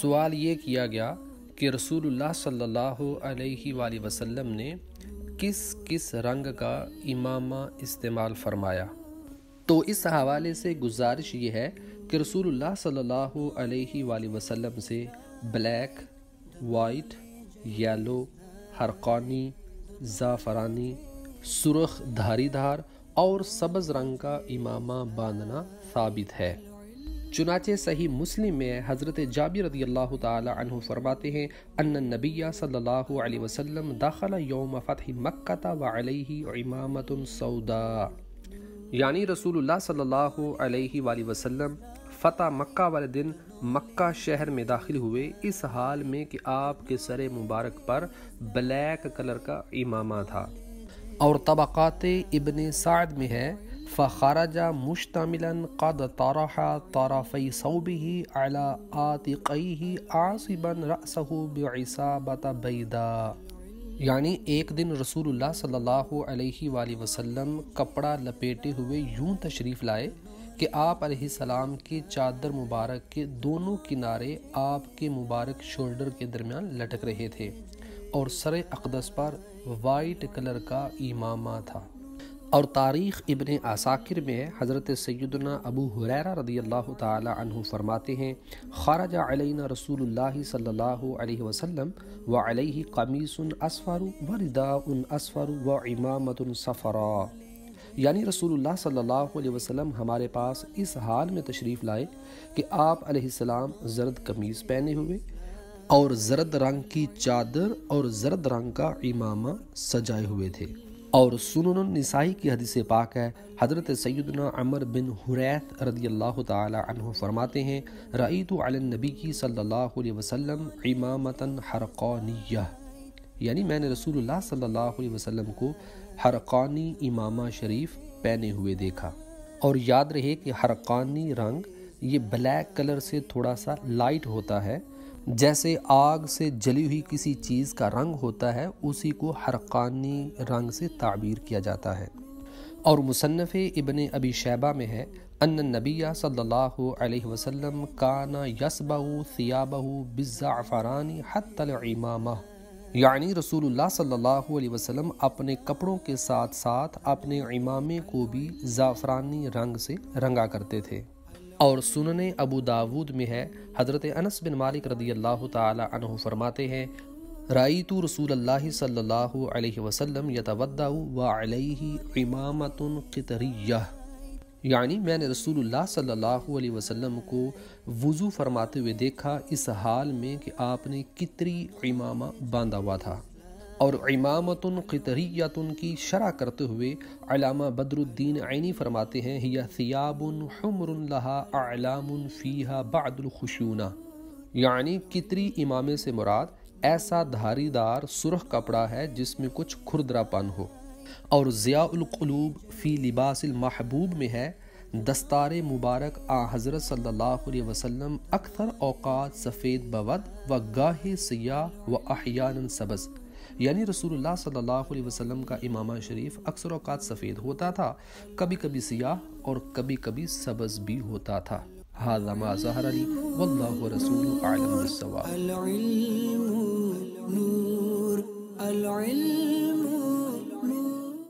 سوال یہ کیا گیا کہ رسول اللہ صلی اللہ علیہ وآلہ وسلم نے کس کس رنگ کا امامہ استعمال فرمایا؟ تو اس حوالے سے گزارش یہ ہے کہ رسول اللہ صلی اللہ علیہ وآلہ وسلم سے بلیک، وائٹ، یلو ہرقانی زعفرانی، سرخ دھاری دھار اور سبز رنگ کا امامہ باندھنا ثابت ہے۔ چنانچہ صحیح مسلم میں حضرت جابر رضی اللہ تعالی عنہ فرماتے ہیں، ان النبی صلی اللہ علیہ وسلم داخل یوم فتح مکہ و علیہ امامت سودا یعنی رسول اللہ صلی اللہ علیہ وآلہ وسلم فتح مکہ والے دن مکہ شہر میں داخل ہوئے۔ اس حال میں کہ آپ کے سر مبارک پر بلیک کلر کا امامہ تھا۔ اور طبقات ابن سعد میں ہے۔ فخرج مشتملا قد طرح طرفی صوبه على آتقیه عاصبا رأسه بعصابت بیدا یعنی ایک دن رسول اللہ صلی اللہ علیہ وآلہ وسلم کپڑا لپیٹے ہوئے یوں تشریف لائے کہ آپ علیہ السلام کے چادر مبارک کے دونوں کنارے آپ کے مبارک شولڈر کے درمیان لٹک رہے تھے اور سر اقدس پر وائٹ کلر کا امامہ تھا۔ اور تاریخ ابن عساکر میں حضرت سیدنا ابو حریرہ رضی اللہ تعالی عنہ فرماتے ہیں خارج علینا رسول اللہ صلی اللہ علیہ وسلم و علیہ قمیص اسفر و رداء اسفر و امامت صفرا۔ یعنی رسول اللہ صلی اللہ علیہ وسلم ہمارے پاس اس حال میں تشریف لائے کہ آپ علیہ السلام زرد قمیص پہنے ہوئے اور زرد رنگ کی چادر اور زرد رنگ کا امامہ سجائے ہوئے تھے۔ اور سنن النسائی کی حدیث پاک ہے۔ حضرت سیدنا عمر بن حریت رضی اللہ تعالی عنہ فرماتے ہیں رعیت علی النبی کی صلی اللہ علیہ وسلم امامتا حرقانیہ. یعنی میں نے رسول اللہ صلی اللہ علیہ وسلم کو حرقانی امامہ شریف پہنے ہوئے دیکھا۔ اور یاد رہے کہ حرقانی رنگ یہ بلیک کلر سے تھوڑا سا لائٹ ہوتا ہے جیسے آگ سے جلی ہوئی کسی چیز کا رنگ ہوتا ہے، اسی کو حرقانی رنگ سے تعبیر کیا جاتا ہے۔ اور مصنف ابن ابی شیبہ میں ہے، ان نبی صلی اللہ علیہ وسلم کانا یسبہ ثیابہ بالزعفرانی حتی العمامہ۔ یعنی رسول اللہ صلی اللہ علیہ وسلم اپنے کپڑوں کے ساتھ ساتھ اپنے امامے کو بھی زعفرانی رنگ سے رنگا کرتے تھے۔ اور سنن ابو داود میں ہے۔ حضرت انس بن مالک رضی اللہ تعالی عنہ فرماتے ہیں رائیت رسول اللہ صلی اللہ علیہ وسلم یتودع و علیہ امامت قطریہ. یعنی میں نے رسول اللہ صلی اللہ علیہ وسلم کو وضو فرماتے ہوئے دیکھا، اس حال میں کہ آپ نے کتری امامہ باندھا ہوا تھا۔ اور امامت قطریت کی شرح کرتے ہوئے علامہ بدر الدین عینی فرماتے ہیں، ہی ثیاب حمر لہا اعلام فیہا بعد الخشونہ. یعنی کتری امامے سے مراد ایسا دھاری دار سرخ کپڑا ہے جس میں کچھ کھردرا پن ہو۔ اور ضیاء القلوب فی لباس المحبوب میں ہے۔ دستار مبارک آ حضرت صلی اللہ علیہ وسلم اکثر اوقات سفید بود و گاہ سیاہ و احیانا سبز۔ یعنی رسول اللہ صلی اللہ علیہ وسلم کا امامہ شریف اکثر اوقات سفید ہوتا تھا کبھی کبھی سیاہ اور کبھی کبھی سبز بھی ہوتا تھا۔ هذا ما ظهر لي، والله ورسوله اعلم بالصواب۔ العلم نور، العلم